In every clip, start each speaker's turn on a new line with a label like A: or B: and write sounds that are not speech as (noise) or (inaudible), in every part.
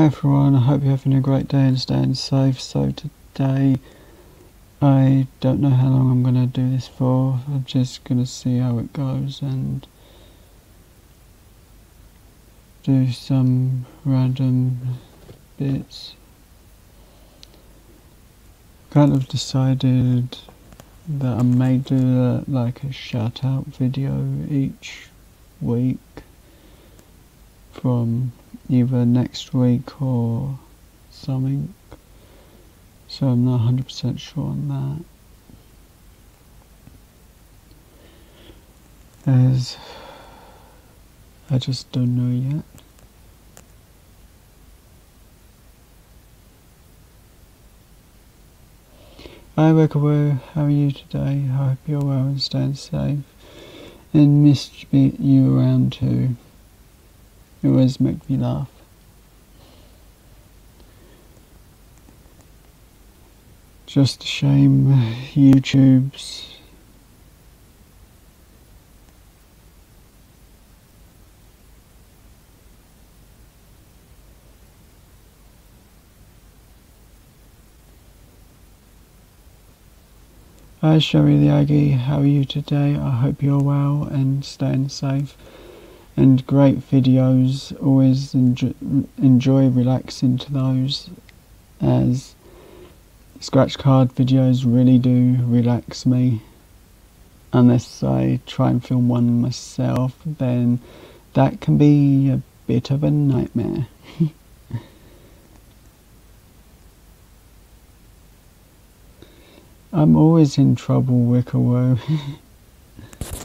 A: Hi everyone, I hope you're having a great day and staying safe. So today, I don't know how long I'm going to do this for. I'm just going to see how it goes and do some random bits. Kind of decided that I may do a, like a shout out video each week from either next week or something. So I'm not 100% sure on that. As I just don't know yet. Hi Wickerwoo, how are you today? I hope you're well and staying safe. And missed you around too. You always make me laugh. Just a shame uh, YouTube's Hi Sherry the Aggie, how are you today? I hope you're well and staying safe and great videos. Always enjoy, enjoy relaxing to those as scratch card videos really do relax me. Unless I try and film one myself, then that can be a bit of a nightmare. (laughs) I'm always in trouble, Wickerwo. (laughs)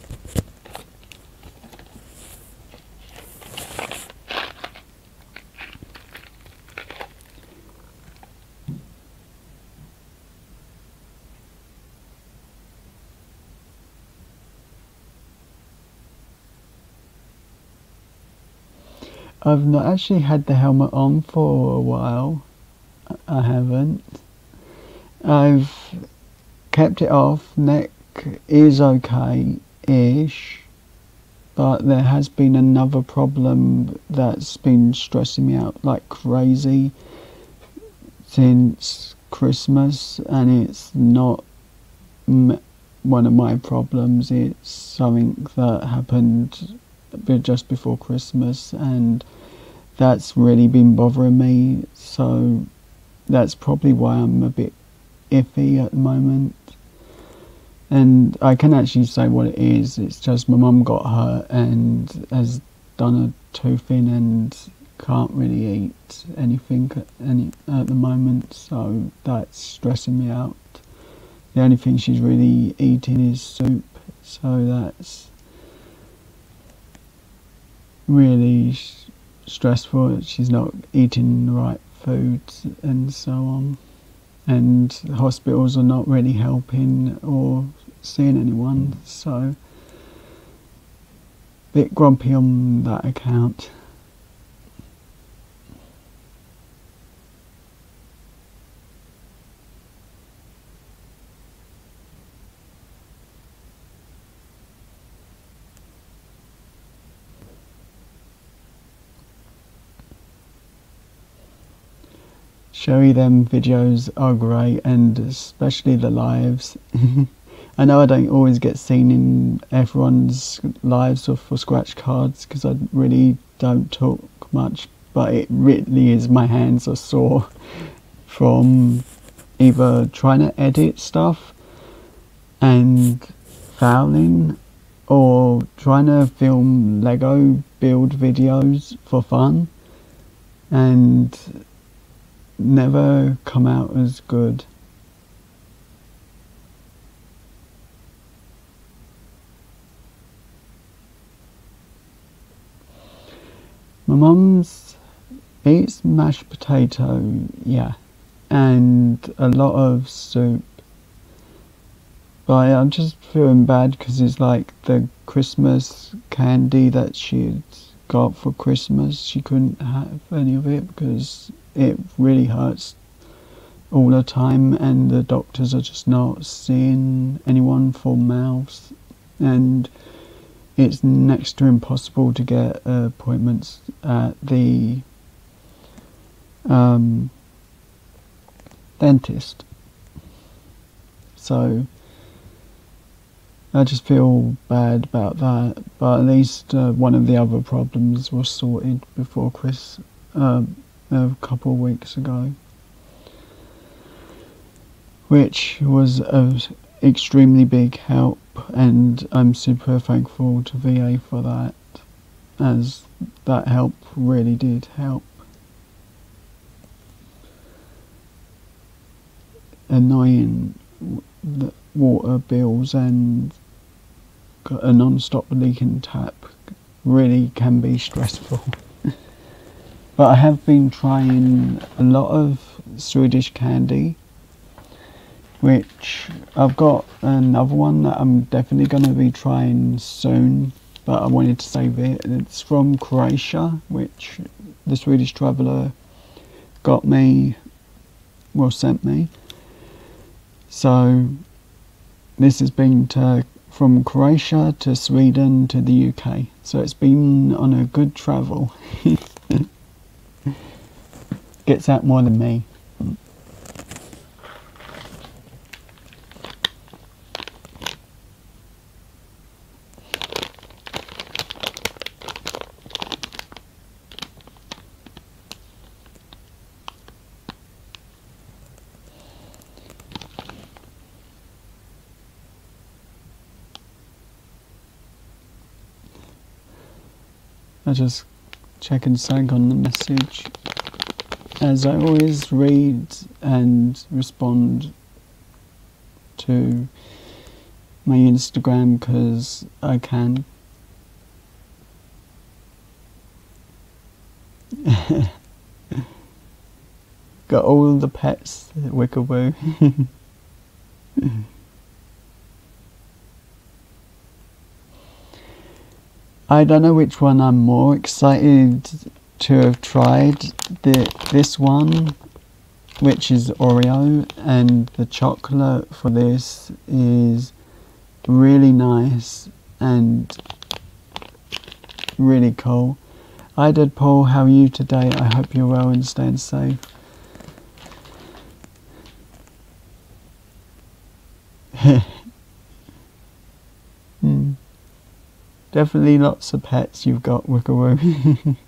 A: I've not actually had the helmet on for a while. I haven't. I've kept it off. Neck is okay-ish. But there has been another problem that's been stressing me out like crazy since Christmas and it's not one of my problems. It's something that happened just before Christmas and that's really been bothering me. So that's probably why I'm a bit iffy at the moment. And I can actually say what it is. It's just my mum got hurt and has done a tooth in and can't really eat anything at, any at the moment. So that's stressing me out. The only thing she's really eating is soup. So that's really stressful. She's not eating the right foods and so on. And hospitals are not really helping or seeing anyone, so a bit grumpy on that account. Showy them videos are great and especially the lives. (laughs) I know I don't always get seen in everyone's lives or for scratch cards because I really don't talk much, but it really is my hands are sore from either trying to edit stuff and fouling or trying to film Lego build videos for fun and never come out as good. My mum's eats mashed potato, yeah, and a lot of soup. But I'm just feeling bad because it's like the Christmas candy that she'd got for Christmas. She couldn't have any of it because it really hurts all the time and the doctors are just not seeing anyone for mouths and it's next to impossible to get appointments at the um, dentist. So I just feel bad about that, but at least uh, one of the other problems was sorted before Chris um, a couple of weeks ago, which was an extremely big help, and I'm super thankful to VA for that, as that help really did help. Annoying water bills and a non-stop leaking tap really can be stressful. But I have been trying a lot of Swedish candy, which I've got another one that I'm definitely going to be trying soon, but I wanted to save it. It's from Croatia, which the Swedish traveller got me, well, sent me. So this has been to from Croatia to Sweden to the UK. So it's been on a good travel. (laughs) Gets out more than me. I just check and sag on the message as I always read and respond to my Instagram because I can. (laughs) Got all the pets, Wickerwoo. (laughs) I don't know which one I'm more excited to have tried. The, this one, which is Oreo, and the chocolate for this is really nice and really cool. I did Paul, how are you today? I hope you're well and staying safe. (laughs) hmm. Definitely lots of pets you've got, Wickeroo. (laughs)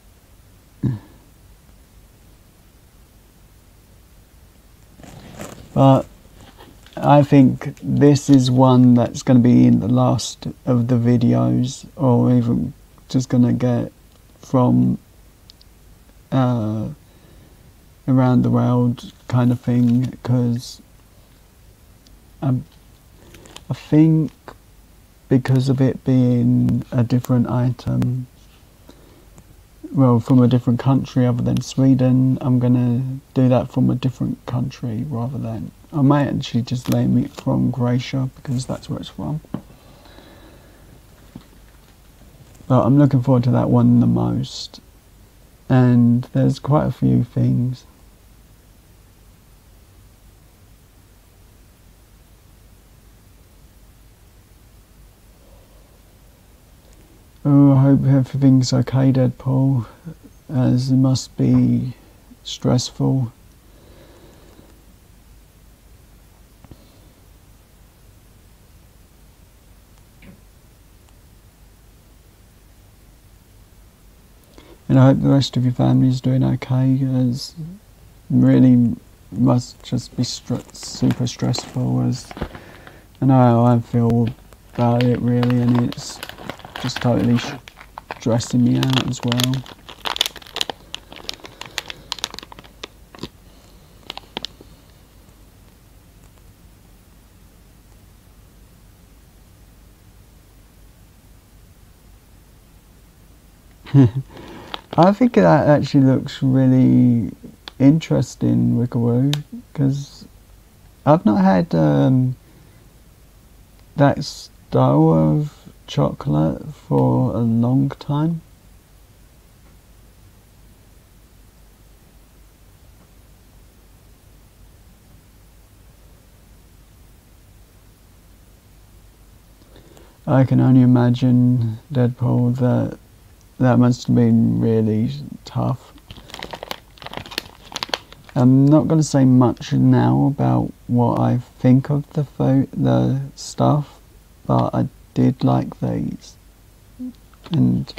A: but I think this is one that's going to be in the last of the videos, or even just going to get from uh, around the world kind of thing, because I, I think because of it being a different item, well, from a different country other than Sweden, I'm gonna do that from a different country rather than. I might actually just name it from Croatia because that's where it's from. But I'm looking forward to that one the most. And there's quite a few things. Oh, I hope everything's okay, Deadpool, as it must be stressful. And I hope the rest of your family is doing okay, as really must just be super stressful, as I know how I feel about it really, and it's just totally stressing me out as well. (laughs) I think that actually looks really interesting, Wickeroo, because I've not had um, that style of chocolate for a long time. I can only imagine Deadpool that that must have been really tough. I'm not going to say much now about what I think of the the stuff, but I did like these, and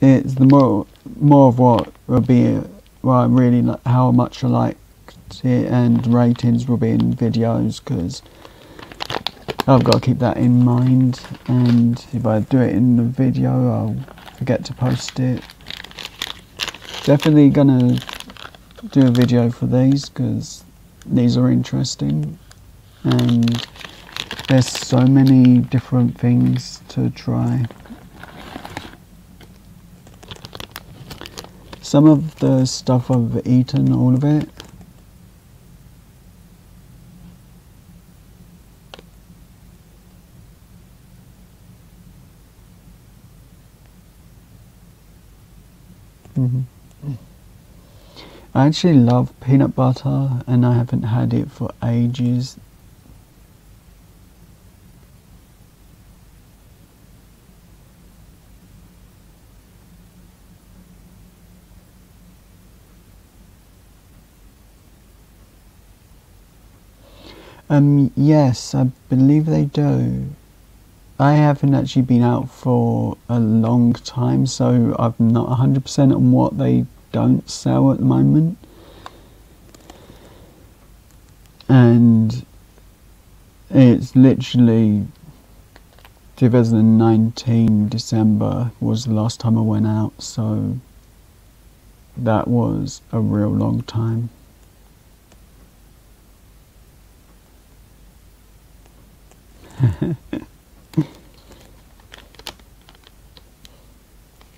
A: it's the more more of what will be well, really li- how much I liked it, and ratings will be in videos because I've got to keep that in mind. And if I do it in the video, I'll forget to post it. Definitely gonna do a video for these because these are interesting and there's so many different things to try. Some of the stuff I've eaten, all of it. hmm I actually love peanut butter and I haven't had it for ages. Um, yes, I believe they do. I haven't actually been out for a long time, so I'm not 100% on what they don't sell at the moment. And it's literally 2019 December was the last time I went out, so that was a real long time. (laughs)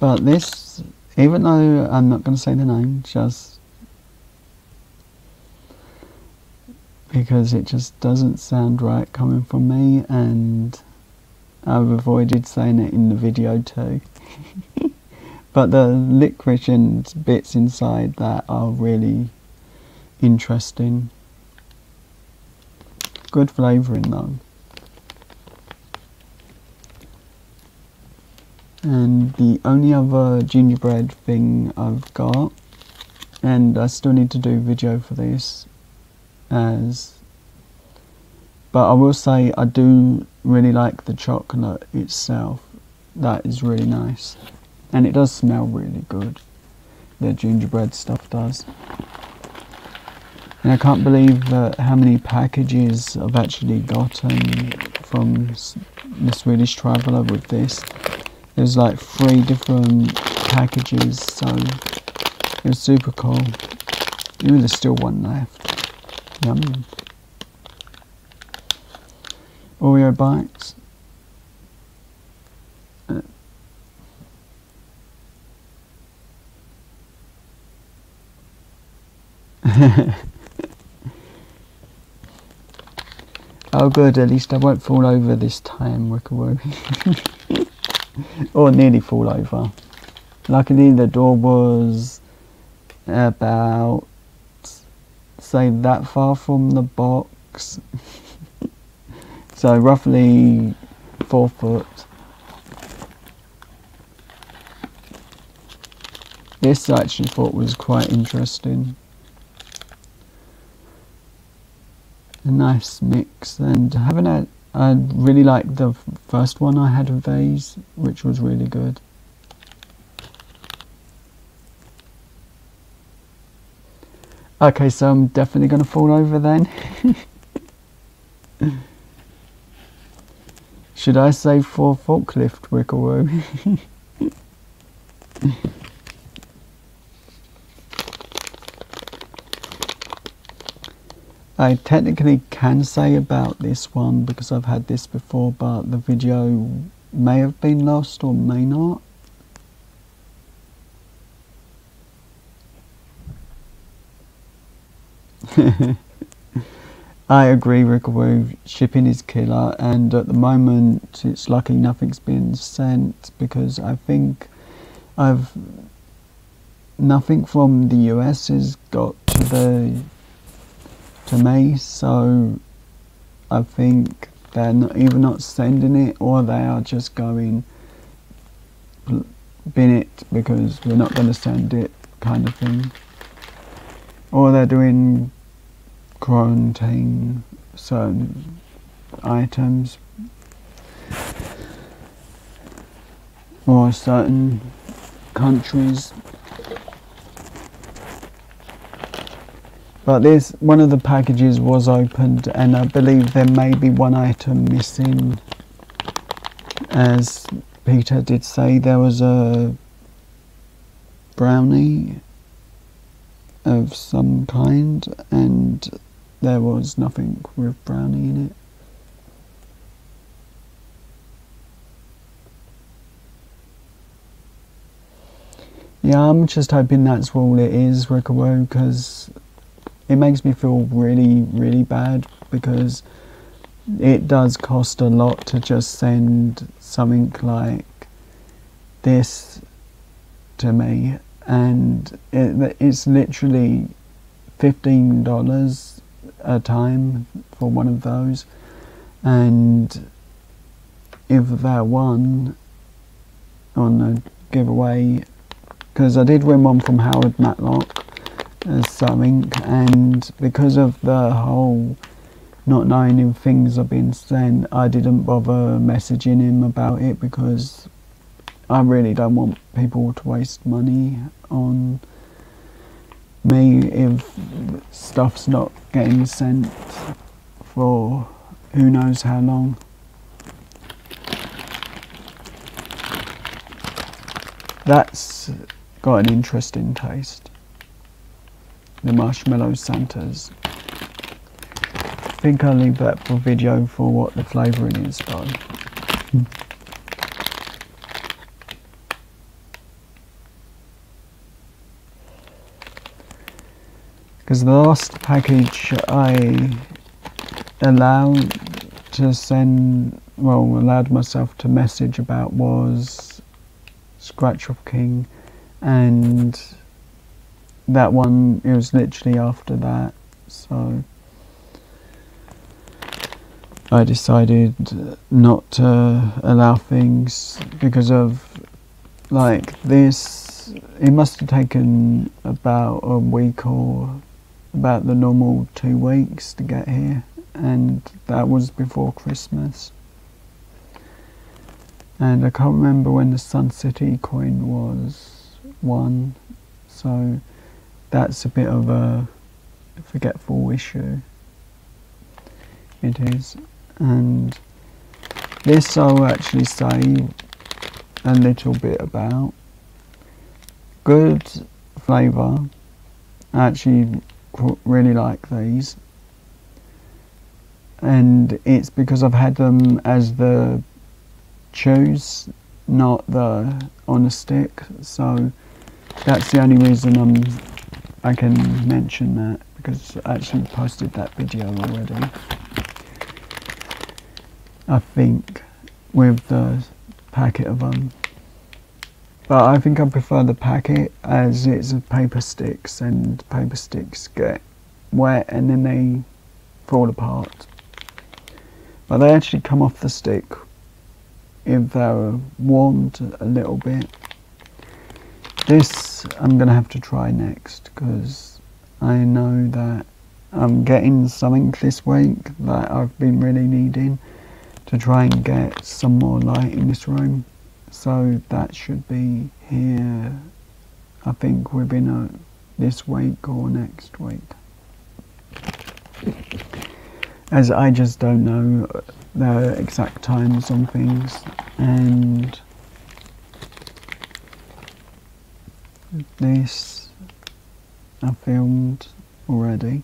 A: but this, even though I'm not going to say the name, just because it just doesn't sound right coming from me, and I've avoided saying it in the video too. (laughs) but the licorice and bits inside that are really interesting. Good flavouring though. And the only other gingerbread thing I've got, and I still need to do video for this, as, but I will say I do really like the chocolate itself. That is really nice, and it does smell really good. The gingerbread stuff does. And I can't believe that how many packages I've actually gotten from the Swedish Traveller with this. There's like three different packages, so it was super cool. Ooh, there's still one left. Yum. Oreo bites. (laughs) oh good, at least I won't fall over this time, Wickeroo. (laughs) or nearly fall over. Luckily the door was about say that far from the box. (laughs) so roughly four foot. This I actually thought was quite interesting. A nice mix and haven't had I really liked the first one I had of these, which was really good. Okay, so I'm definitely going to fall over then. (laughs) Should I say for forklift wickeroo? (laughs) I technically can say about this one because I've had this before, but the video may have been lost or may not. (laughs) I agree, Rickaroo. Shipping is killer, and at the moment, it's lucky nothing's been sent because I think I've nothing from the US has got to the to me, so I think they're not, either not sending it or they are just going bin it because we're not going to send it kind of thing. or they're doing quarantine certain items or certain countries. But this one of the packages was opened, and I believe there may be one item missing. As Peter did say, there was a brownie of some kind, and there was nothing with brownie in it. Yeah, I'm just hoping that's all it is, Rickawo, because it makes me feel really, really bad because it does cost a lot to just send something like this to me, and it, it's literally fifteen dollars a time for one of those, and if that won on oh a giveaway, because I did win one from Howard Matlock something, and because of the whole not knowing if things are being sent, I didn't bother messaging him about it because I really don't want people to waste money on me if stuff's not getting sent for who knows how long. That's got an interesting taste. The marshmallow Santas. I think I'll leave that for video for what the flavouring is though. Hmm. Because the last package I allowed to send, well, allowed myself to message about was Scratch Off King, and that one, it was literally after that, so I decided not to allow things because of like this. It must have taken about a week or about the normal two weeks to get here, and that was before Christmas. And I can't remember when the Sun City coin was won, so that's a bit of a forgetful issue. It is, and this I'll actually say a little bit about. Good flavour. I actually, really like these and it's because I've had them as the chews not the on a stick so that's the only reason I'm I can mention that because I actually posted that video already I think with the packet of them but I think I prefer the packet as it's paper sticks and paper sticks get wet and then they fall apart. But they actually come off the stick if they're warmed a little bit. This I'm going to have to try next because I know that I'm getting something this week that I've been really needing to try and get some more light in this room. So that should be here I think within a, this week or next week. As I just don't know the exact times on things and this I filmed already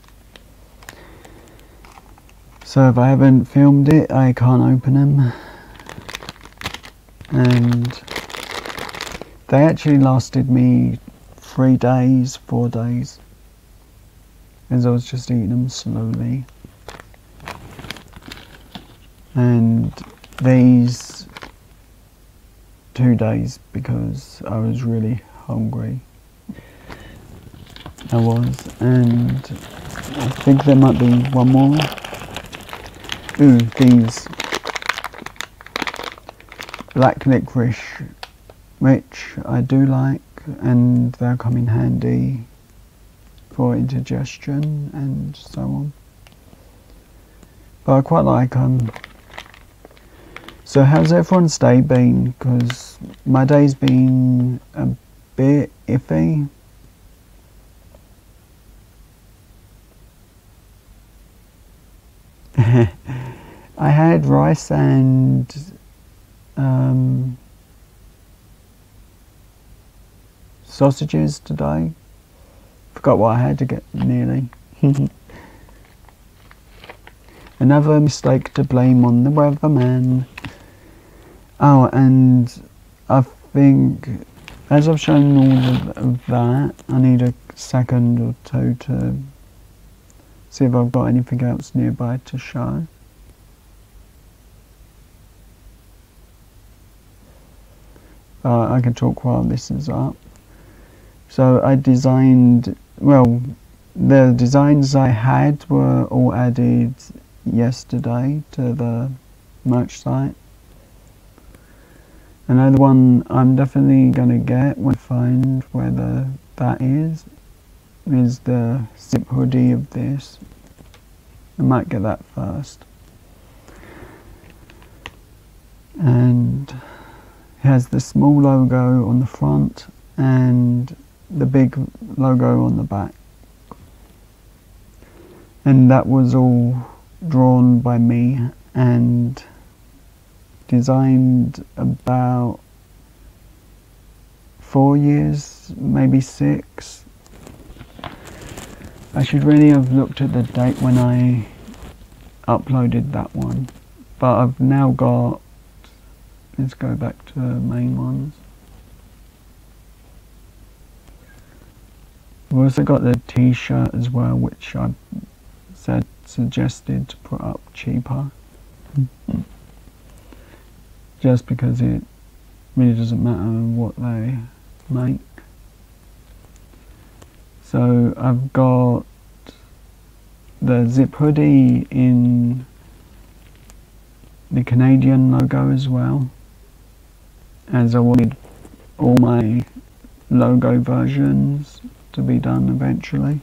A: so if I haven't filmed it I can't open them and they actually lasted me three days, four days, as I was just eating them slowly. And these two days because I was really hungry. I was, and I think there might be one more. Ooh, these black licorice, which I do like, and they'll come in handy for indigestion and so on. But I quite like them. So how's everyone's day been? Because my day's been a bit. (laughs) I had rice and um, sausages today. Forgot what I had to get nearly. (laughs) Another mistake to blame on the weatherman. Oh, and I think as I've shown all of that, I need a second or two to see if I've got anything else nearby to show. Uh, I can talk while this is up. So I designed, well, the designs I had were all added yesterday to the merch site. Another one I'm definitely going to get when I find where that is, is the zip hoodie of this. I might get that first. And it has the small logo on the front and the big logo on the back. And that was all drawn by me and designed about four years, maybe six. I should really have looked at the date when I uploaded that one, but I've now got, let's go back to the main ones. I've also got the t-shirt as well, which I said suggested to put up cheaper. Mm-hmm. Just because it really doesn't matter what they make. So I've got the zip hoodie in the Canadian logo as well as I wanted all my logo versions to be done eventually.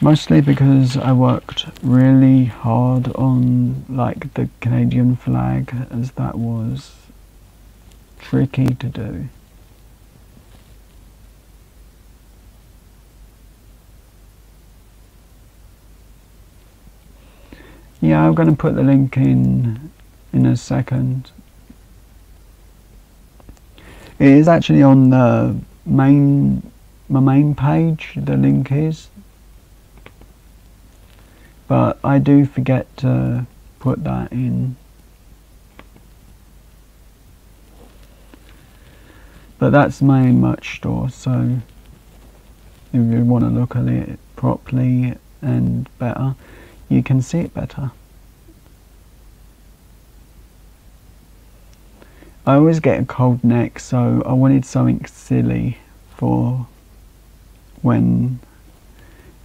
A: Mostly because I worked really hard on like the Canadian flag as that was tricky to do. Yeah, I'm going to put the link in in a second. It is actually on the main my main page. The link is, but I do forget to put that in. But that's my merch store, so if you want to look at it properly and better, you can see it better. I always get a cold neck, so I wanted something silly for when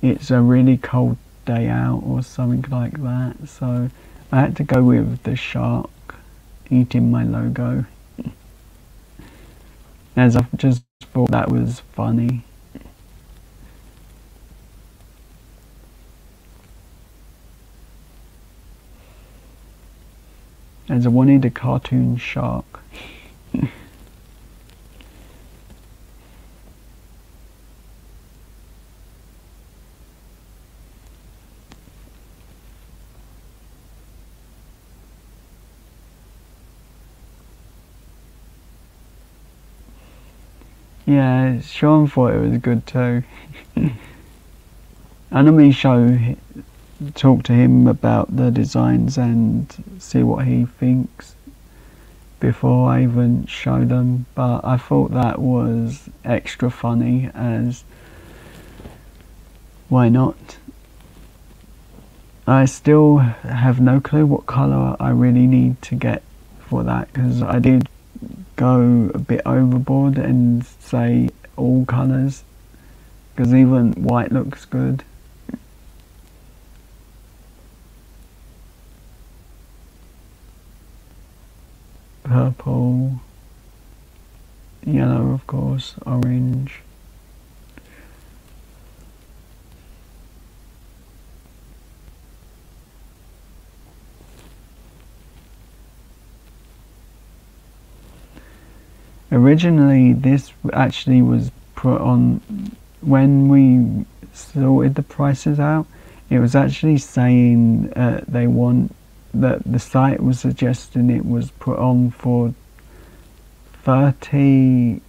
A: it's a really cold day out or something like that. So I had to go with the shark eating my logo. As I just thought that was funny. as I wanted a cartoon shark. Yeah, Sean thought it was good too. (laughs) I normally show talk to him about the designs and see what he thinks before I even show them but I thought that was extra funny as why not I still have no clue what colour I really need to get for that because I did go a bit overboard and say all colours because even white looks good. Purple, yellow of course, orange, originally this actually was put on when we sorted the prices out. It was actually saying uh, they want that the site was suggesting it was put on for thirty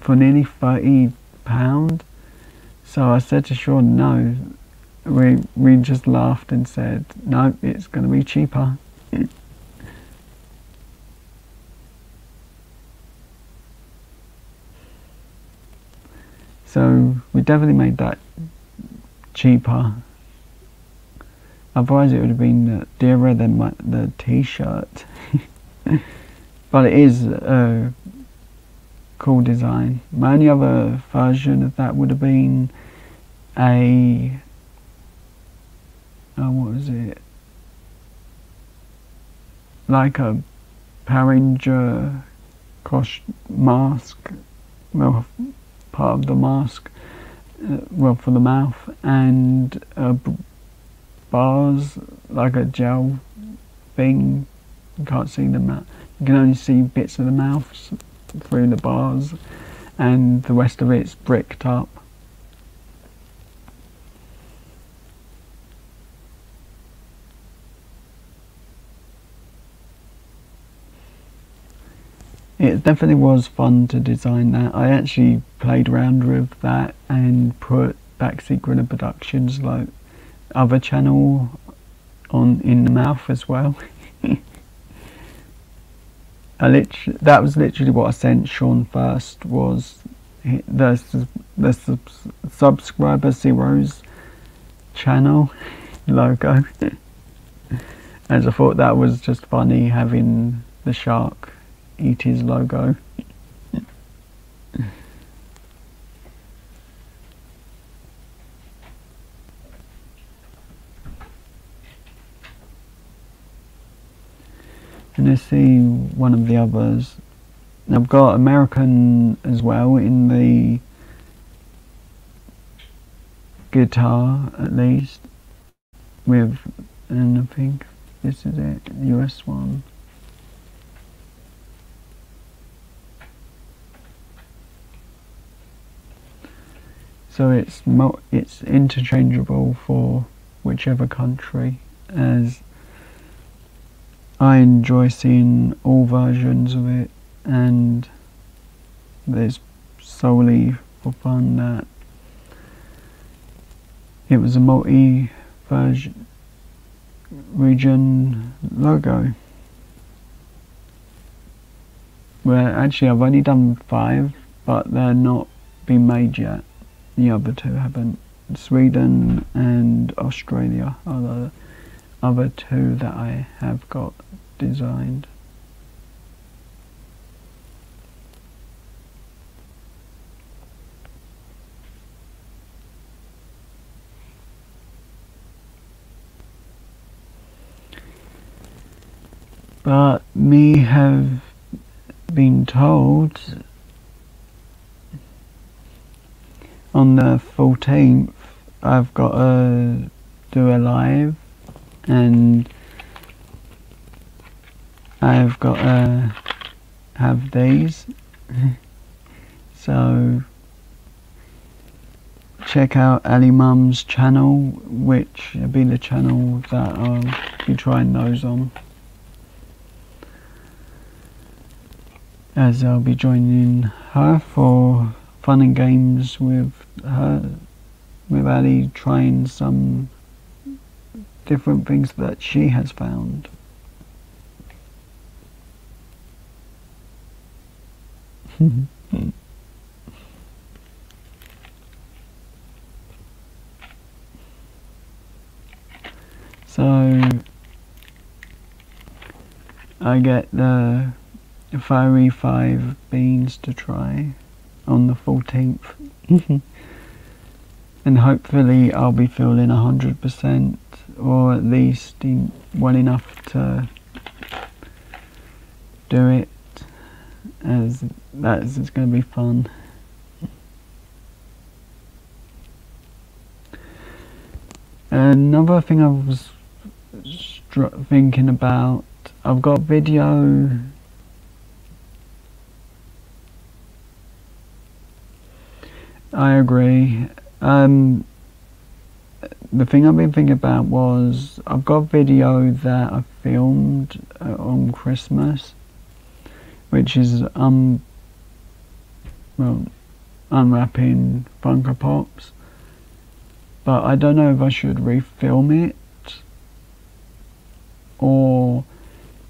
A: for nearly thirty pound. So I said to Sean, no. We we just laughed and said, no, it's going to be cheaper. So we definitely made that cheaper. Otherwise, it would have been uh, dearer than my, the T-shirt. (laughs) but it is a cool design. My only other version of that would have been a oh, what was it? Like a Power Ranger cross mask, well, part of the mask, uh, well, for the mouth, and uh, bars, like a gel thing. You can't see the mouth. You can only see bits of the mouth through the bars, and the rest of it's bricked up. It definitely was fun to design that. I actually played around with that and put Backseat Gorilla Productions like other channel on in the mouth as well. (laughs) I literally, that was literally what I sent Sean first was the the subscriber zeros channel (laughs) logo (laughs) as I thought that was just funny having the shark eat his logo. and let's see one of the others. I've got American as well in the guitar at least with and I think this is it, US one. So it's it's interchangeable for whichever country as I enjoy seeing all versions of it and there's solely for fun that it was a multi version region logo. Well actually I've only done five but they're not been made yet the other two haven't. Sweden and Australia are the other two that I have got designed. But me have been told on the 14th I've got to do a live and I've got to have these. (laughs) So check out Ali Mum's channel which will be the channel that I'll be trying those on. As I'll be joining her for fun and games with her, with Ali trying some different things that she has found. (laughs) so I get the fiery five beans to try on the 14th. Mm-hmm. and hopefully I'll be feeling 100% or at least in, well enough to do it as that's it's going to be fun. Another thing I was thinking about, I've got video I agree. Um, the thing I've been thinking about was I've got a video that I filmed uh, on Christmas, which is um, well, unwrapping Funko Pops, but I don't know if I should refilm it or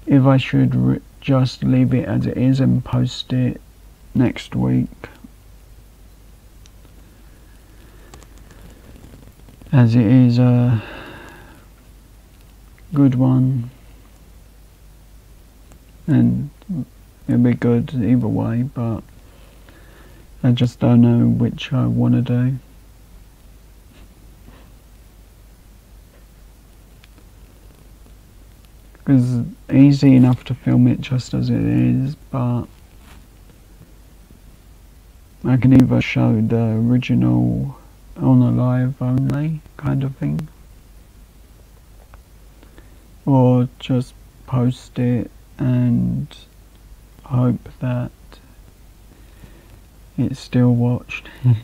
A: if I should just leave it as it is and post it next week. As it is a good one and it'll be good either way, but I just don't know which I want to do. Because easy enough to film it just as it is, but I can either show the original on a live only kind of thing, or just post it and hope that it's still watched. (laughs)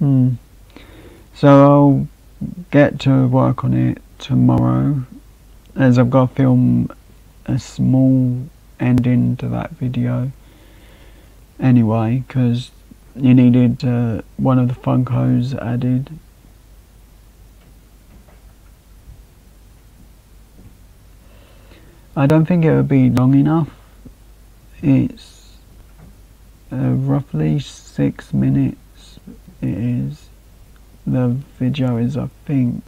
A: Hmm. So I'll get to work on it tomorrow as I've got to film a small ending to that video. Anyway because you needed uh, one of the Funkos added. I don't think it would be long enough. It's uh, roughly six minutes it is. The video is I think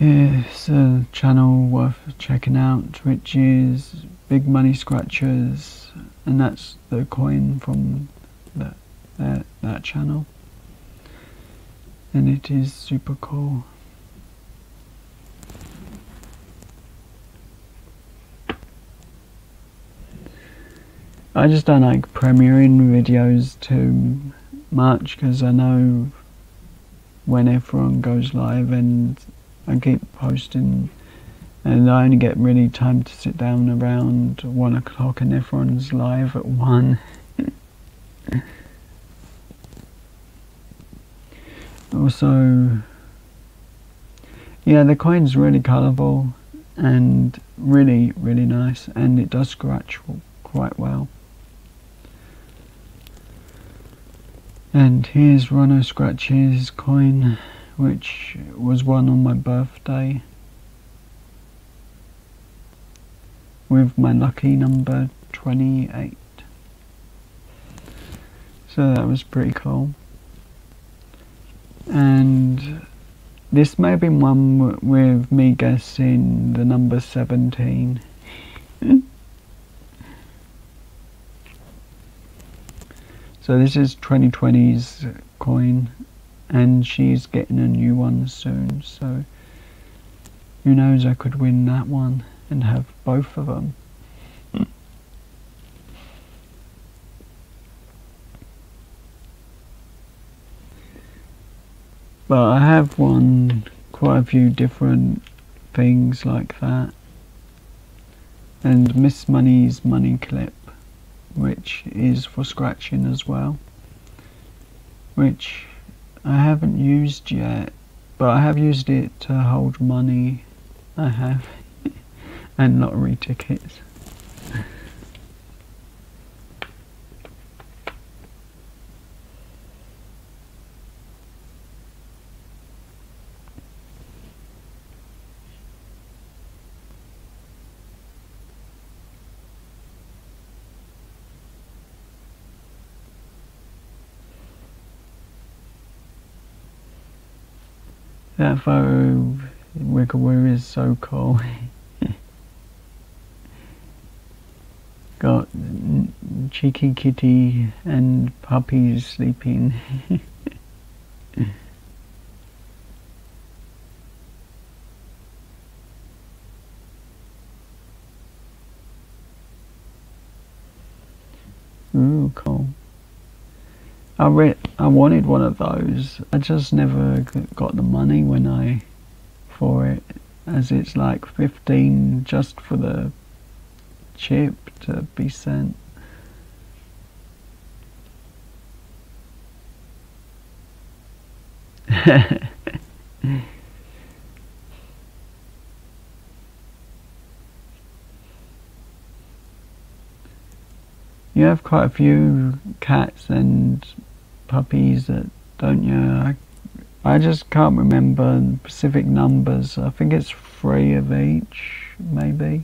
A: It's a channel worth checking out, which is Big Money Scratchers, and that's the coin from that that, that channel, and it is super cool. I just don't like premiering videos too much because I know when everyone goes live and I keep posting and I only get really time to sit down around one o'clock and everyone's live at one. (laughs) also, yeah, the coin's really colourful and really, really nice and it does scratch quite well. And here's Ronno Scratch's coin which was won on my birthday with my lucky number 28 so that was pretty cool. And this may have been one with me guessing the number 17 (laughs) so this is 2020's coin and she's getting a new one soon so who knows I could win that one and have both of them but I have won quite a few different things like that. And Miss Money's money clip which is for scratching as well which I haven't used yet, but I have used it to hold money. I have, (laughs) and lottery tickets. That photo Wigglewoo is so cool. (laughs) Got cheeky kitty and puppies sleeping. (laughs) Ooh, cool. I re- I wanted one of those. I just never got the money when I for it, as it's like 15 just for the chip to be sent. (laughs) you have quite a few cats and puppies that don't you? I, I just can't remember specific numbers. I think it's three of each, maybe.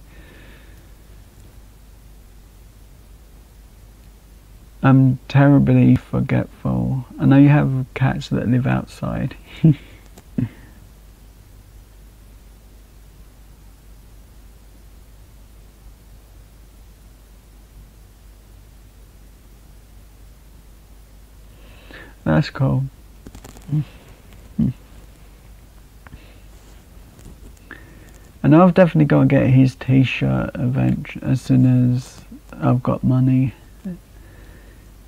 A: I'm terribly forgetful. I know you have cats that live outside. (laughs) That's cool. And I've definitely got to get his t-shirt eventually as soon as I've got money.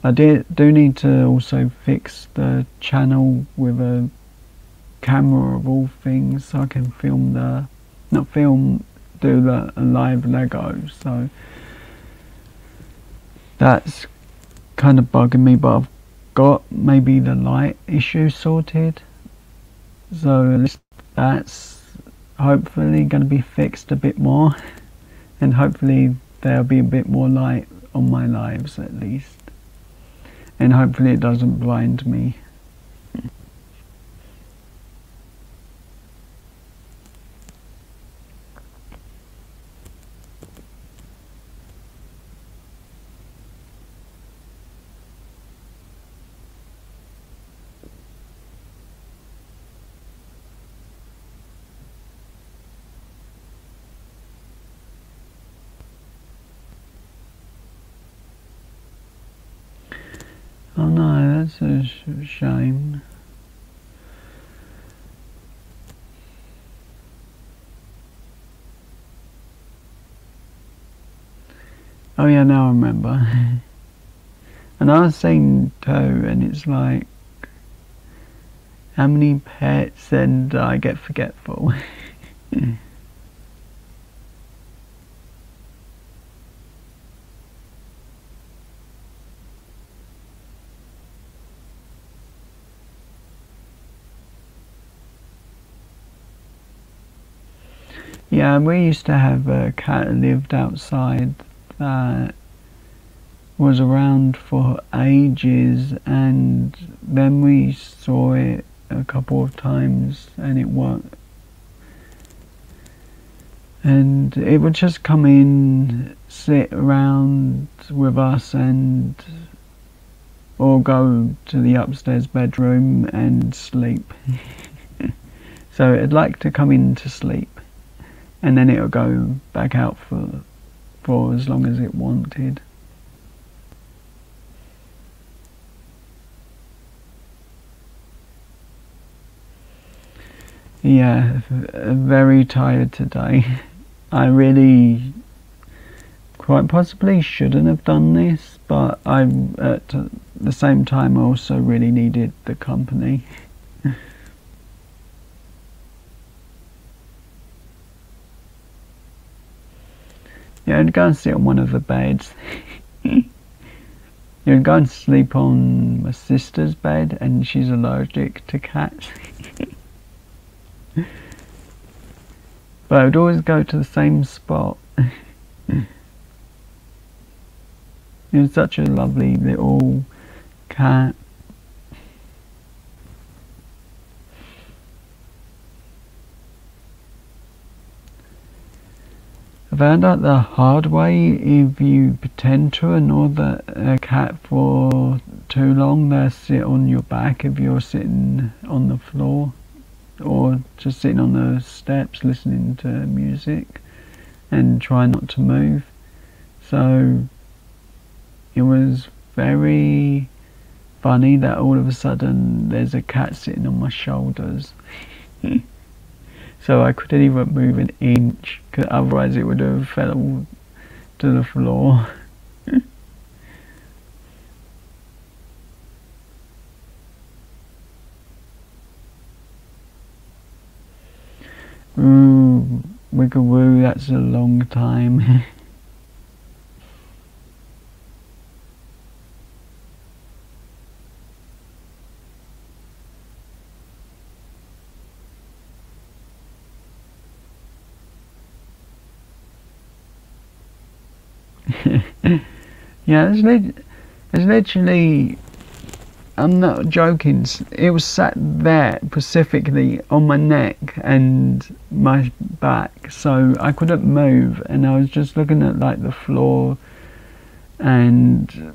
A: I do, do need to also fix the channel with a camera of all things so I can film the, not film, do the live Lego. So that's kind of bugging me, but I've got maybe the light issue sorted. So that's hopefully going to be fixed a bit more. And hopefully there'll be a bit more light on my lives at least. And hopefully it doesn't blind me Oh no, that's a sh shame. Oh yeah, now I remember. (laughs) and I was saying too, and it's like, how many pets and I get forgetful. (laughs) Yeah, we used to have a cat that lived outside that was around for ages and then we saw it a couple of times and it worked and it would just come in sit around with us and or go to the upstairs bedroom and sleep. (laughs) So it'd like to come in to sleep and then it'll go back out for for as long as it wanted. Yeah, very tired today. (laughs) I really quite possibly shouldn't have done this, but I at the same time also really needed the company. (laughs) Yeah, I'd go and sit on one of the beds. (laughs) you would go and sleep on my sister's bed and she's allergic to cats. (laughs) but I would always go to the same spot. (laughs) it was such a lovely little cat. I found out the hard way if you pretend to annoy a uh, cat for too long, they'll sit on your back if you're sitting on the floor or just sitting on the steps listening to music and try not to move. So it was very funny that all of a sudden there's a cat sitting on my shoulders. (laughs) so I couldn't even move an inch because otherwise it would have fell to the floor. (laughs) Mm, wiggle woo, that's a long time. (laughs) yeah, it's, lit- it's literally. I'm not joking. It was sat there specifically on my neck and my back, so I couldn't move, and I was just looking at like the floor, and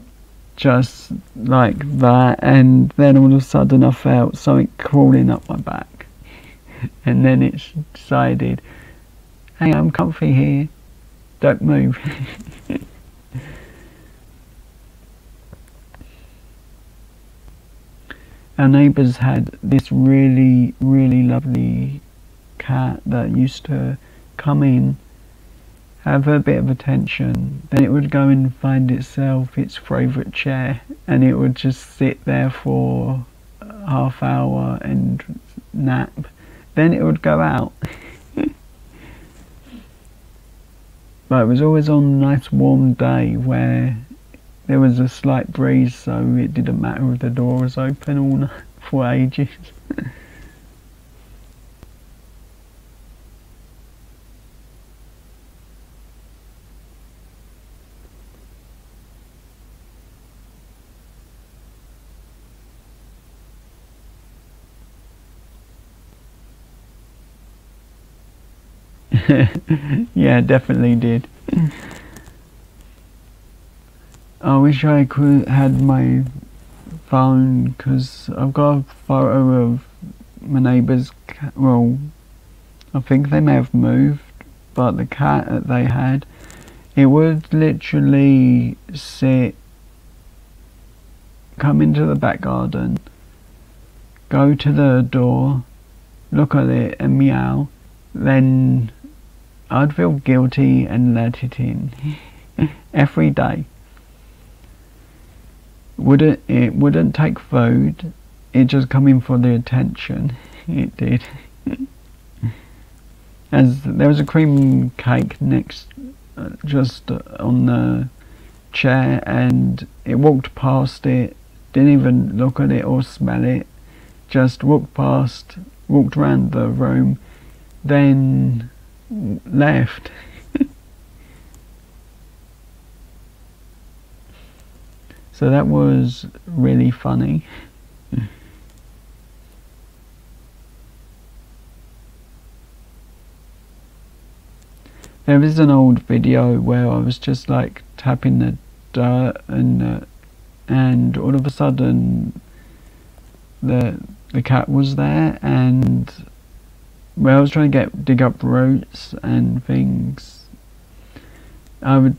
A: just like that, and then all of a sudden I felt something crawling up my back, (laughs) and then it decided, "Hey, I'm comfy here. Don't move." (laughs) our neighbours had this really, really lovely cat that used to come in, have a bit of attention, then it would go and find itself its favourite chair, and it would just sit there for half hour and nap. Then it would go out. (laughs) but it was always on a nice warm day where there was a slight breeze, so it didn't matter if the door was open all night (laughs) for ages. (laughs) yeah, definitely did. (laughs) I wish I could had my phone because I've got a photo of my neighbour's cat. Well, I think they may have moved, but the cat that they had, it would literally sit, come into the back garden, go to the door, look at it and meow, then I'd feel guilty and let it in (laughs) every day wouldn't it wouldn't take food it just come in for the attention. (laughs) It did. (laughs) As there was a cream cake next uh, just on the chair and it walked past it. Didn't even look at it or smell it. Just walked past walked around the room then left (laughs) So that was really funny. there is an old video where I was just like tapping the dirt and uh, and all of a sudden the the cat was there and where I was trying to get dig up roots and things I would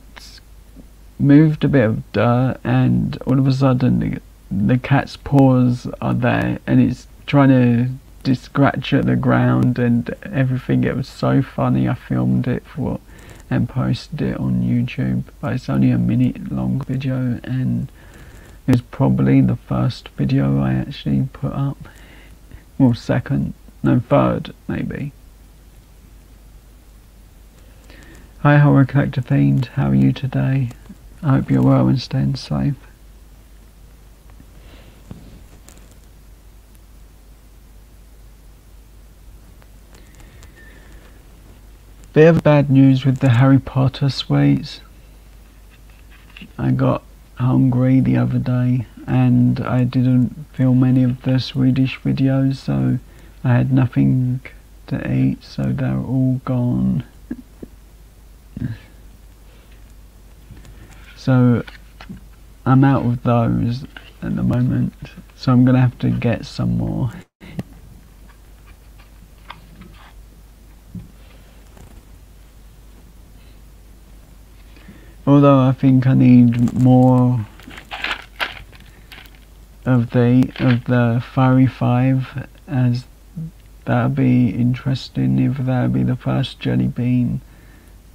A: moved a bit of dirt and all of a sudden the, the cat's paws are there and it's trying to scratch at the ground and everything. It was so funny. I filmed it for and posted it on YouTube. But it's only a minute long video and it was probably the first video I actually put up. Well, second, no, third maybe. Hi Horror Collector Fiend, how are you today? I hope you're well and staying safe. Bit of bad news with the Harry Potter sweets. I got hungry the other day and I didn't film any of the Swedish videos so I had nothing to eat so they're all gone. (laughs) So I'm out of those at the moment, so I'm gonna have to get some more. Although I think I need more of the of the Fiery Five as that'd be interesting if that'd be the first jelly bean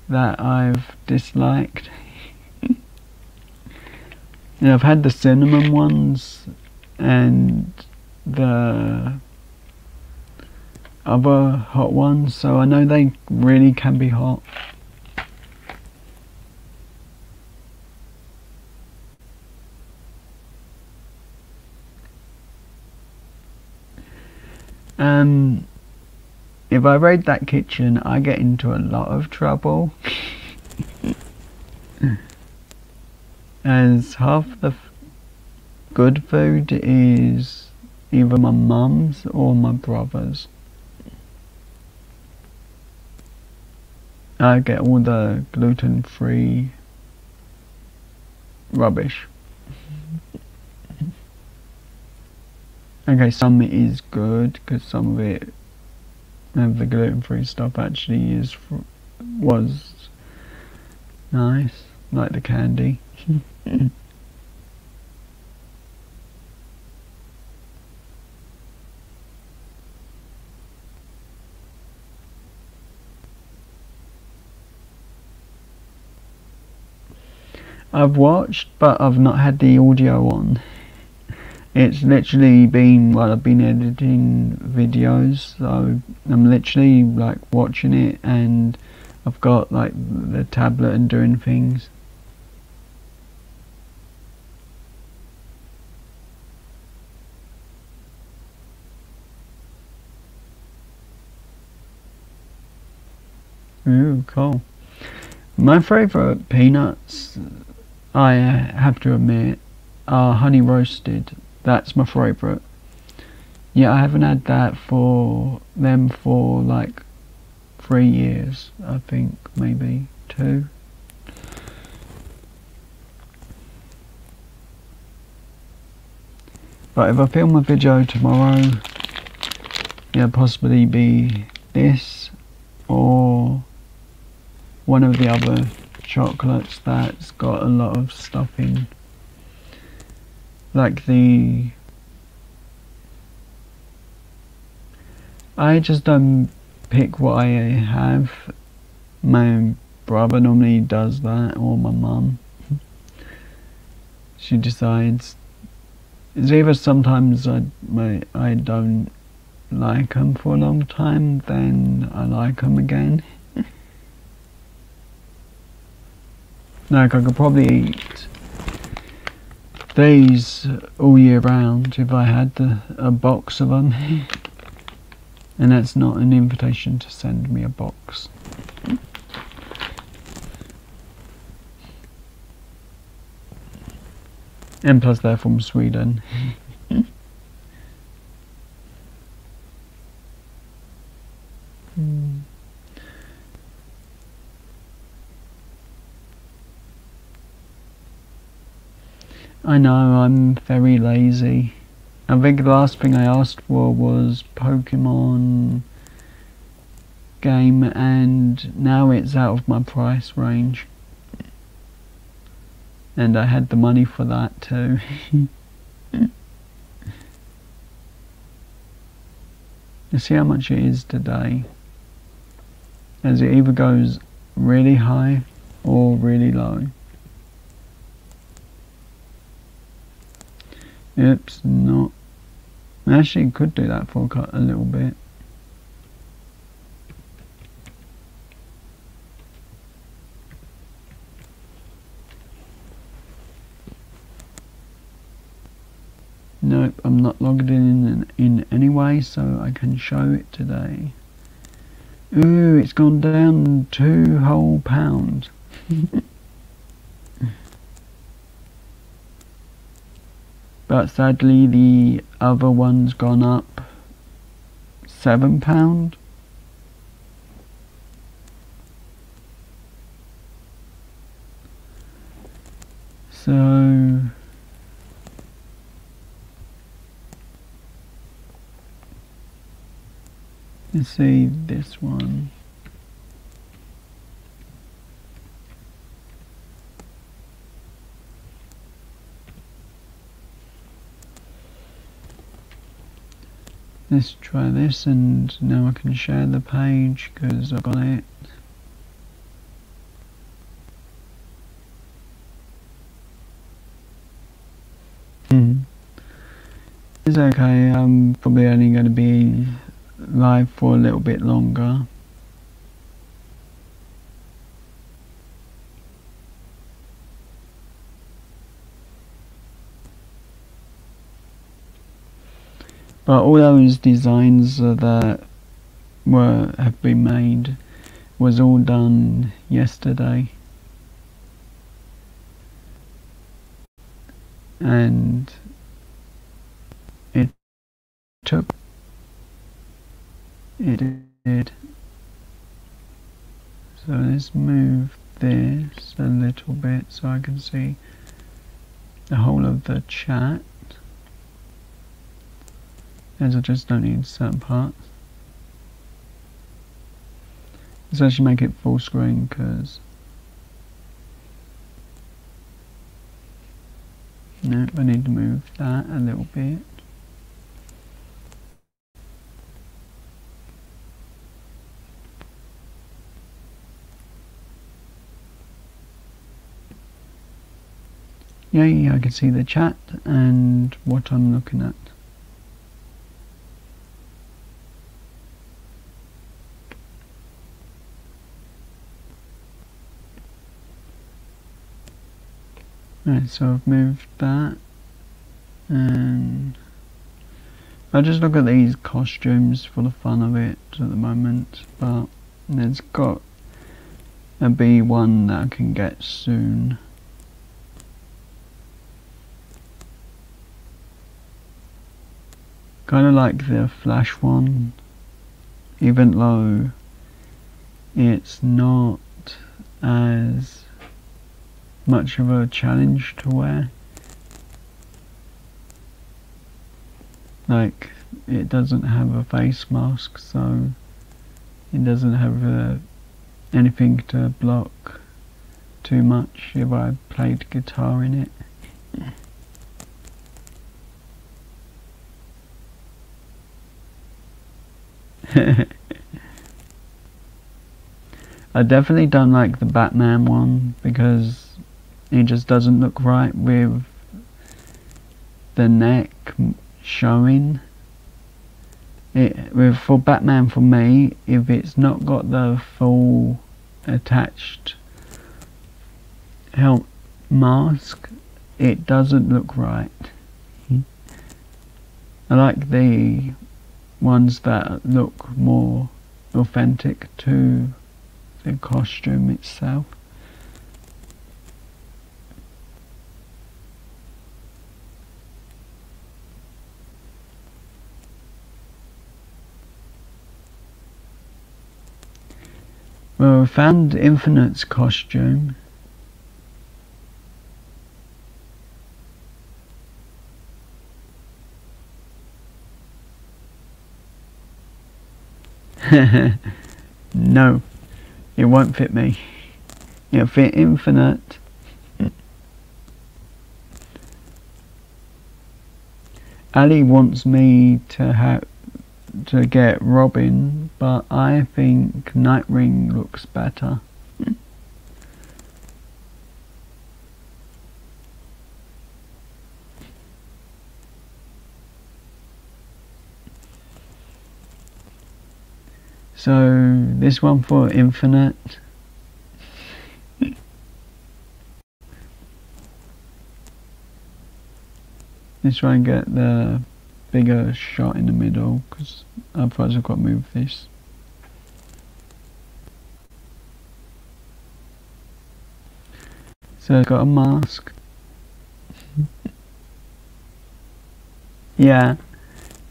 A: that I've disliked. I've had the cinnamon ones and the other hot ones, so I know they really can be hot. Um, if I raid that kitchen, I get into a lot of trouble. (laughs) As half the good food is either my mum's or my brother's. I get all the gluten free rubbish. (laughs) Okay, some is good because some of it, of uh, the gluten free stuff actually is was nice, like the candy. (laughs) I've watched, but I've not had the audio on. It's literally been while I've been editing videos, so I'm literally like watching it, and I've got like the tablet and doing things. Ooh, cool. My favourite peanuts I uh, have to admit, are honey roasted. That's my favourite. Yeah, I haven't had that for them for like three years, I think, maybe two. But if I film a video tomorrow, yeah, possibly be this or one of the other chocolates that's got a lot of stuffing like the I just don't pick what I have. My brother normally does that or my mum. (laughs) She decides. It's either sometimes I my, I don't like them for a long time then I like them again Like I could probably eat these all year round if I had the, a box of them. (laughs) and that's not an invitation to send me a box. And plus they're from Sweden. (laughs) mm. I know, I'm very lazy. I think the last thing I asked for was Pokemon game and now it's out of my price range. And I had the money for that too. (laughs) you see how much it is today. As it either goes really high or really low. Oops, not. I actually, could do that for a little bit. Nope, I'm not logged in in in any way, so I can show it today. Ooh, it's gone down two whole pounds. (laughs) but sadly the other one's gone up seven pound. So let's see this one let's try this and now I can share the page because I've got it hmm. it's okay I'm probably only going to be live for a little bit longer. But all those designs that were have been made was all done yesterday. And it took it did. So let's move this a little bit so I can see the whole of the chat as I just don't need certain parts. Let's actually make it full screen because no, I need to move that a little bit. Yeah, I can see the chat and what I'm looking at. Right, so I've moved that and I just look at these costumes for the fun of it at the moment but there's got a B1 that I can get soon. Kind of like the Flash one even though it's not as much of a challenge to wear. Like, it doesn't have a face mask, so it doesn't have uh, anything to block too much if I played guitar in it. (laughs) I definitely don't like the Batman one because it just doesn't look right with the neck showing. It, with, for Batman for me, if it's not got the full attached help mask, it doesn't look right. I like the ones that look more authentic to the costume itself. Found Infinite's costume. (laughs) no, it won't fit me. It'll fit Infinite. Ali wants me to have to get Robin, but I think Nightwing looks better. So this one for Infinite. Let's try and get the bigger shot in the middle because otherwise I've got to move this. So I've got a mask. yeah,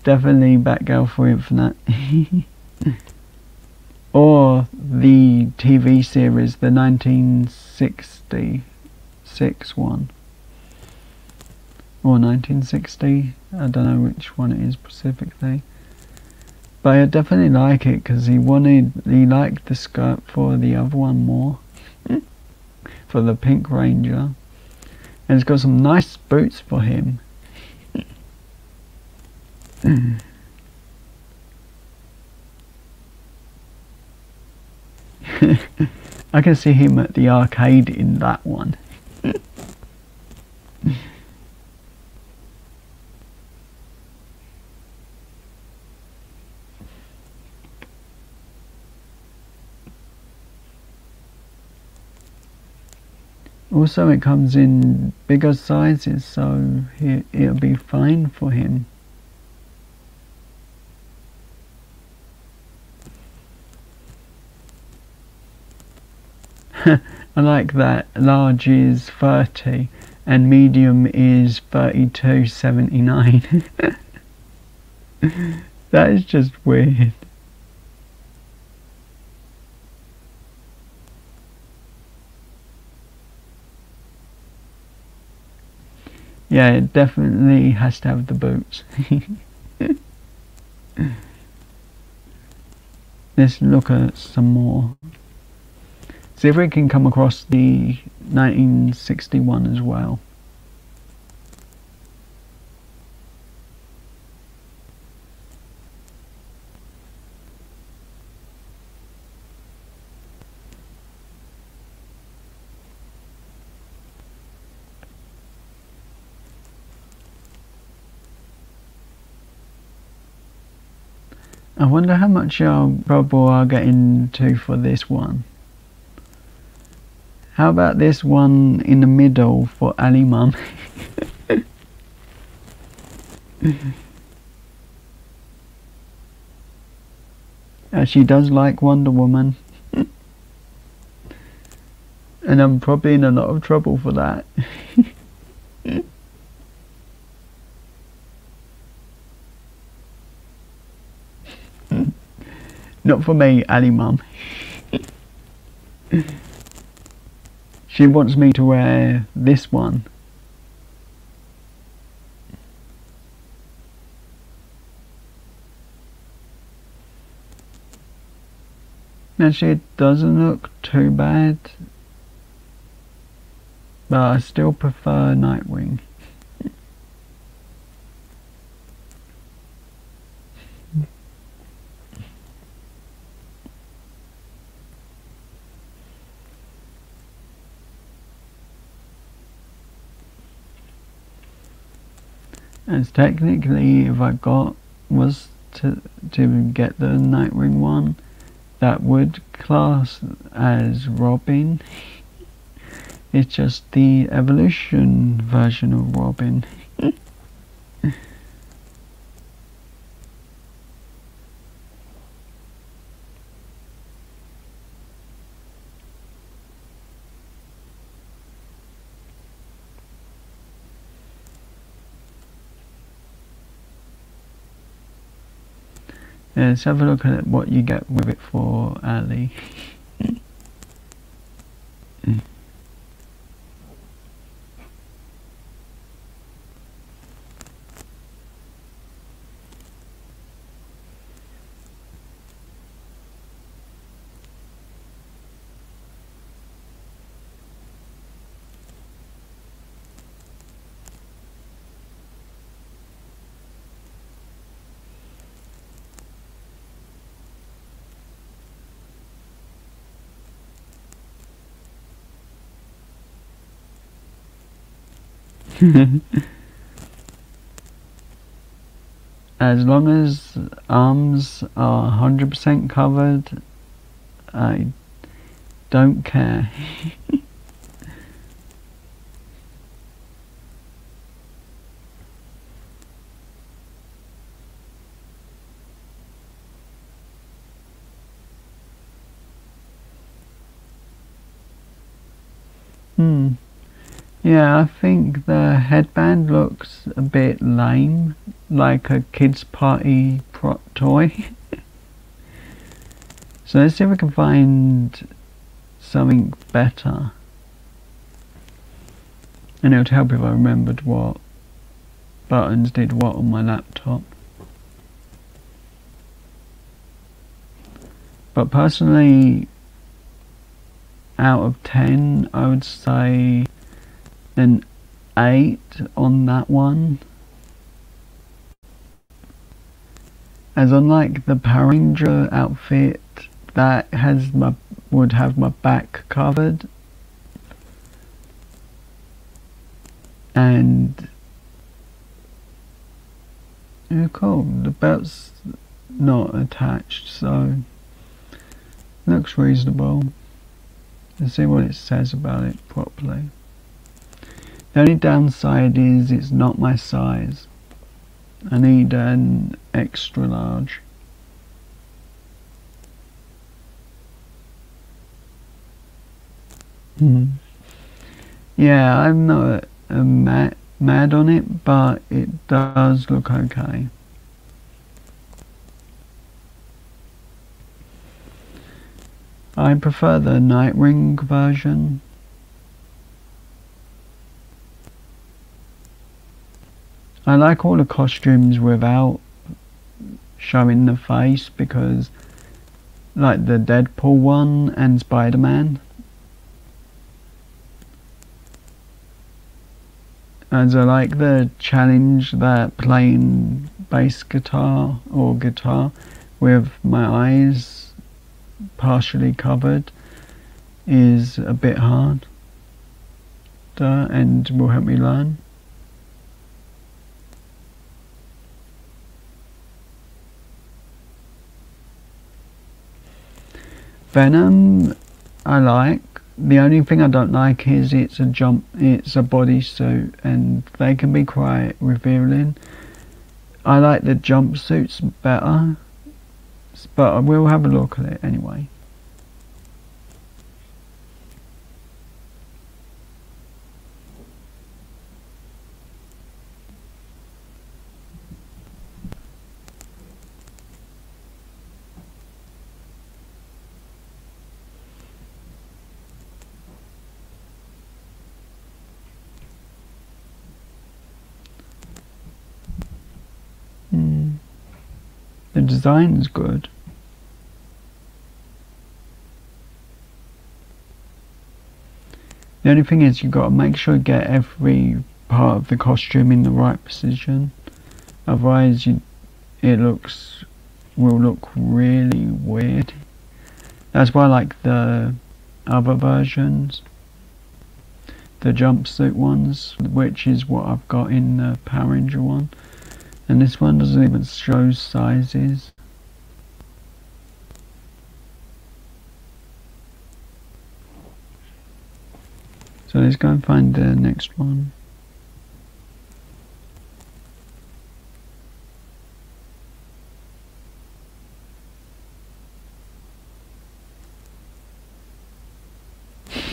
A: definitely Batgirl for Infinite. (laughs) or the TV series, the 1966 one or 1960. I don't know which one it is specifically. But I definitely like it because he wanted, he liked the skirt for the other one more. Hmm. for the Pink Ranger. And it's got some nice boots for him. Hmm. (laughs) I can see him at the arcade in that one. Also, it comes in bigger sizes, so it, it'll be fine for him. (laughs) I like that large is 30 and medium is 32.79. (laughs) that is just weird. Yeah, it definitely has to have the boots. (laughs) Let's look at some more. See if we can come across the 1961 as well. I wonder how much our trouble are getting to for this one. How about this one in the middle for Ali Mum? (laughs) she does like Wonder Woman. (laughs) and I'm probably in a lot of trouble for that. (laughs) Not for me, Ali Mum. She wants me to wear this one. Actually, it doesn't look too bad, but I still prefer Nightwing. As technically if I got was to to get the Nightwing one that would class as Robin. It's just the evolution version of Robin Yeah, let's have a look at what you get with it for Ali. (laughs) as long as arms are 100% covered, I don't care. (laughs) hmm. Yeah, I think the headband looks a bit lame, like a kid's party toy. (laughs) so let's see if we can find something better. And it would help if I remembered what buttons did what on my laptop. But personally, out of 10, I would say an 8 on that one. As unlike the Power Ranger outfit that has my would have my back covered and yeah, cool. The belt's not attached, so looks reasonable. Let's see what it says about it properly. The only downside is it's not my size. I need an extra large. Hmm. Yeah, I'm not mad, mad on it, but it does look okay. I prefer the Nightwing version. I like all the costumes without showing the face because like the Deadpool one and Spider-Man as I like the challenge that playing bass guitar or guitar with my eyes partially covered is a bit hard and will help me learn. Venom, I like. The only thing I don't like is it's a jump, it's a bodysuit, and they can be quite revealing. I like the jumpsuits better, but I will have a look at it anyway. The design is good. The only thing is you've got to make sure you get every part of the costume in the right position. Otherwise you, it looks will look really weird. That's why I like the other versions. The jumpsuit ones, which is what I've got in the Power Ranger one. And this one doesn't even show sizes. So let's go and find the next one.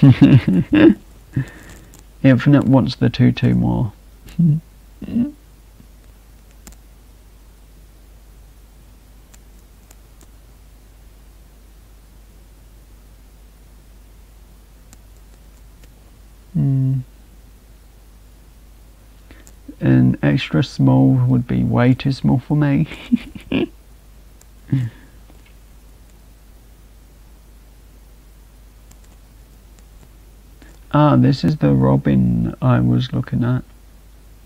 A: (laughs) Infinite wants the 2-2 more. (laughs) an extra small would be way too small for me. (laughs) ah, this is the Robin I was looking at.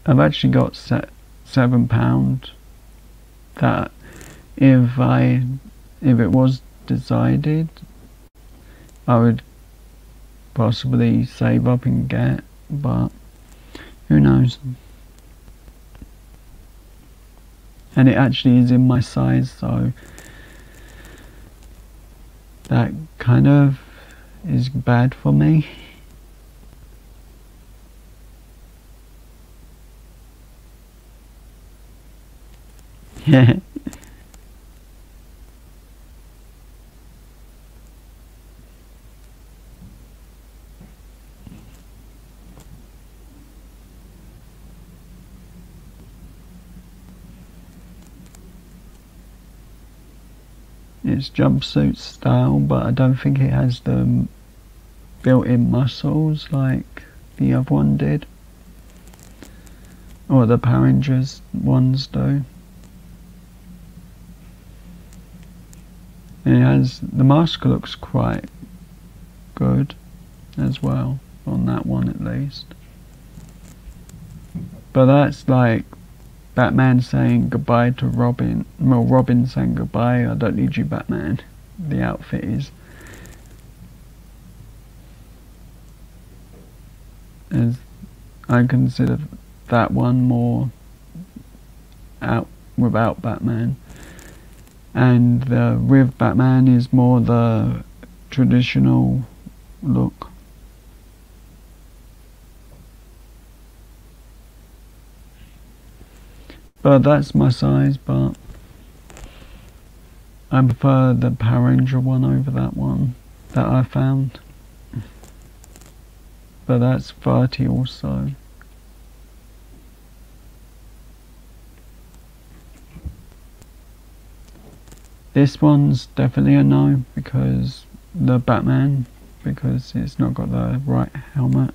A: I've actually got set seven pound. That if I if it was decided, I would possibly save up and get, but who knows and it actually is in my size so that kind of is bad for me. yeah (laughs) Jumpsuit style, but I don't think it has the built-in muscles like the other one did. Or the Power Rangers ones do. it has, the mask looks quite good as well, on that one at least. But that's like Batman saying goodbye to Robin. Well, Robin saying goodbye. I don't need you, Batman. The outfit is. As I consider that one more out without Batman, and the with Batman is more the traditional look. But that's my size, but I prefer the Power Ranger one over that one that I found. But that's 30 also. This one's definitely a no because the Batman because it's not got the right helmet.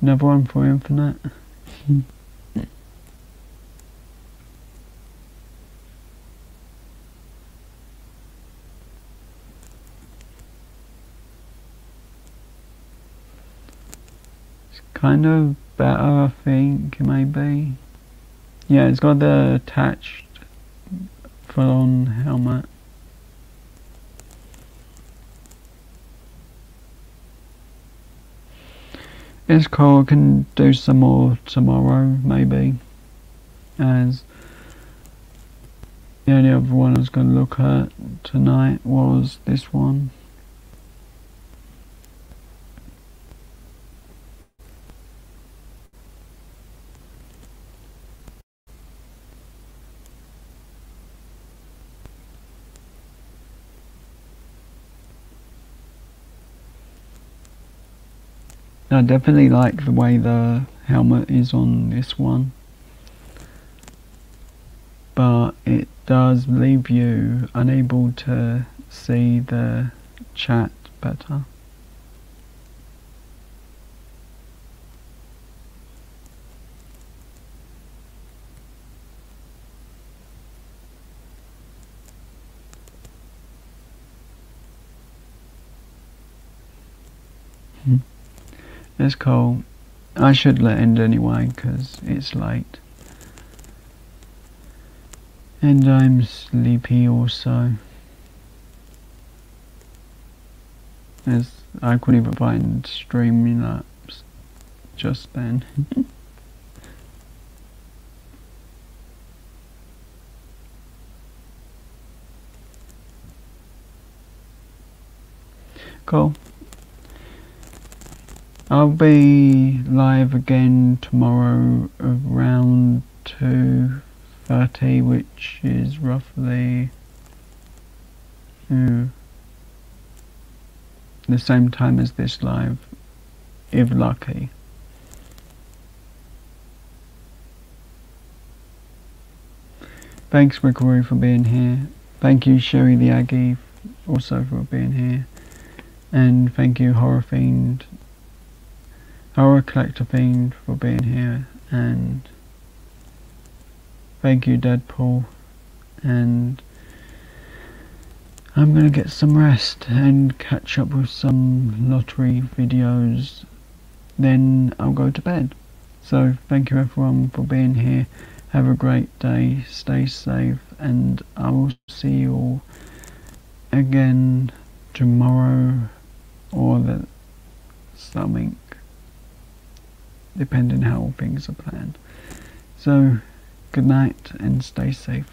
A: Another one for Infinite. it's kind of better, I think, maybe. Yeah, it's got the attached full-on helmet. Cool, I can do some more tomorrow, maybe. As the only other one I was going to look at tonight was this one. I definitely like the way the helmet is on this one but it does leave you unable to see the chat better. Hmm. It's cold. I should let end anyway because it's late. And I'm sleepy also. As I couldn't even find Streamlabs just then. (laughs) cool. I'll be live again tomorrow around 2.30 which is roughly the same time as this live if lucky. Thanks Rickery for being here. Thank you Sherry the Aggie also for being here. And thank you Horror Fiend our collector fiend for being here and thank you Deadpool and I'm gonna get some rest and catch up with some lottery videos. Then I'll go to bed. So thank you everyone for being here. Have a great day. Stay safe and I will see you all again tomorrow or the something depending how things are planned. So, good night and stay safe.